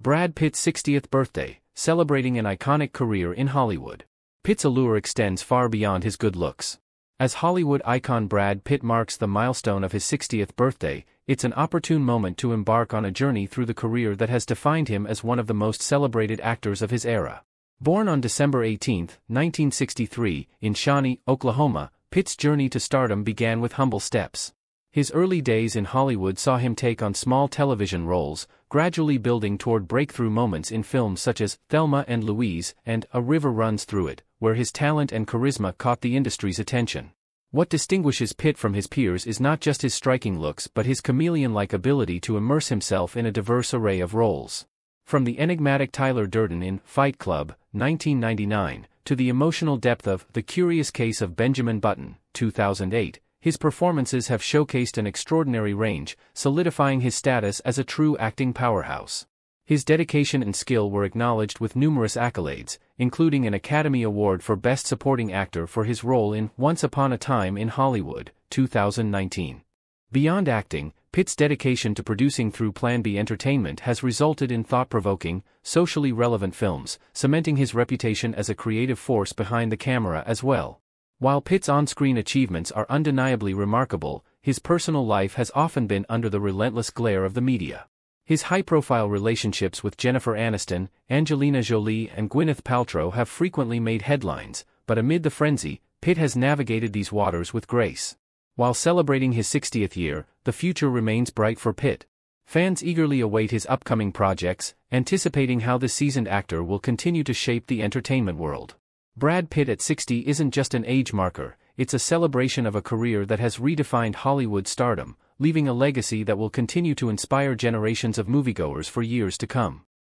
Brad Pitt's 60th birthday, celebrating an iconic career in Hollywood. Pitt's allure extends far beyond his good looks. As Hollywood icon Brad Pitt marks the milestone of his 60th birthday, it's an opportune moment to embark on a journey through the career that has defined him as one of the most celebrated actors of his era. Born on December 18, 1963, in Shawnee, Oklahoma, Pitt's journey to stardom began with humble steps. His early days in Hollywood saw him take on small television roles, gradually building toward breakthrough moments in films such as Thelma and Louise and A River Runs Through It, where his talent and charisma caught the industry's attention. What distinguishes Pitt from his peers is not just his striking looks but his chameleon-like ability to immerse himself in a diverse array of roles. From the enigmatic Tyler Durden in Fight Club, 1999, to the emotional depth of The Curious Case of Benjamin Button, 2008, his performances have showcased an extraordinary range, solidifying his status as a true acting powerhouse. His dedication and skill were acknowledged with numerous accolades, including an Academy Award for Best Supporting Actor for his role in Once Upon a Time in Hollywood, 2019. Beyond acting, Pitt's dedication to producing through Plan B Entertainment has resulted in thought-provoking, socially relevant films, cementing his reputation as a creative force behind the camera as well. While Pitt's on-screen achievements are undeniably remarkable, his personal life has often been under the relentless glare of the media. His high-profile relationships with Jennifer Aniston, Angelina Jolie and Gwyneth Paltrow have frequently made headlines, but amid the frenzy, Pitt has navigated these waters with grace. While celebrating his 60th year, the future remains bright for Pitt. Fans eagerly await his upcoming projects, anticipating how the seasoned actor will continue to shape the entertainment world. Brad Pitt at 60 isn't just an age marker, it's a celebration of a career that has redefined Hollywood stardom, leaving a legacy that will continue to inspire generations of moviegoers for years to come.